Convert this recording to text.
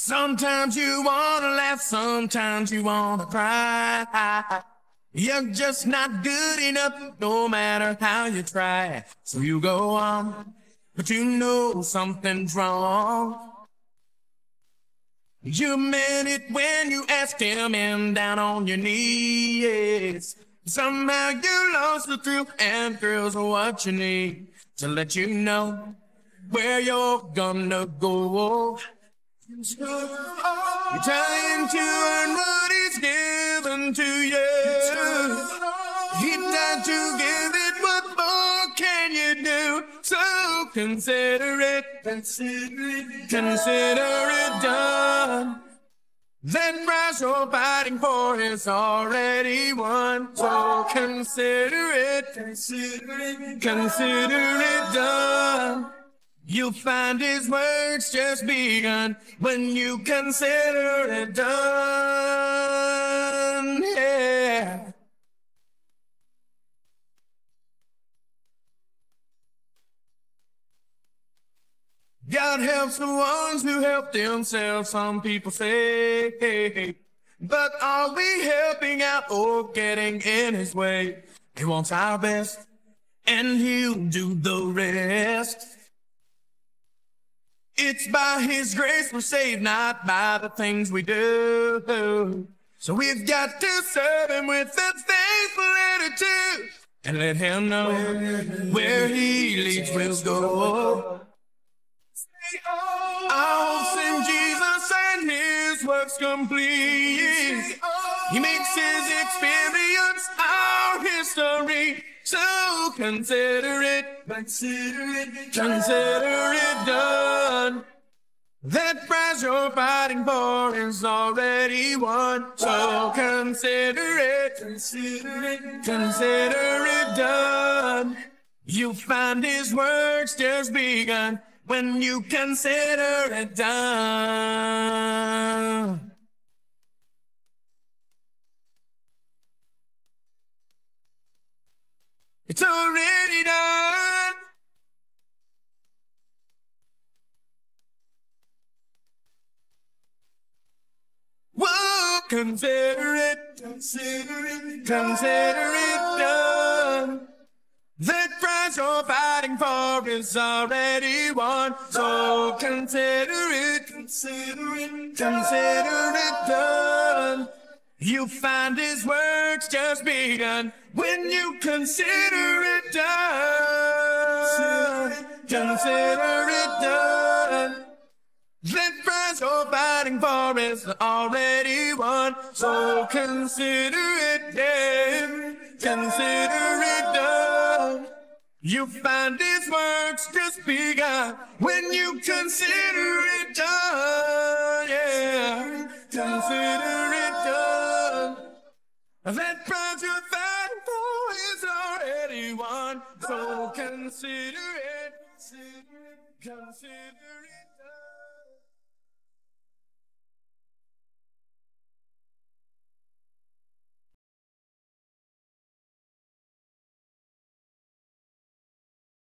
Sometimes you wanna laugh, sometimes you wanna cry. You're just not good enough, no matter how you try. So you go on, but you know something's wrong. You meant it when you asked him in down on your knees. Somehow you lost the thrill, and thrills are what you need to let you know where you're gonna go. You're trying to earn what he's given to you. He died to give it, what more can you do? So consider it, consider it, consider it done. That prize you're fighting for is already won. So consider it, consider it, consider it done. You'll find his works just begun when you consider it done. Yeah. God helps the ones who help themselves, some people say. But are we helping out or getting in his way? He wants our best, and he'll do the rest. It's by His grace we're saved, not by the things we do. So we've got to serve Him with a faithful attitude and let Him know where He leads we'll go. Our hopes in Jesus and His works complete. He makes His experience our history. So consider it, consider it, consider it done. That prize you're fighting for is already won. So consider it, consider it, consider it done. You'll find his works just begun when you consider it done. It's already done. Whoa, consider it, consider it, consider it done. That prize you're fighting for is already won. So consider it, consider it, consider it done. You find his just begun when you consider it done. Consider it done. That prize you're fighting for is already won. So consider it dead. Consider it done. You find his works just begun when you consider it done. That prize you're for is already won. So consider it.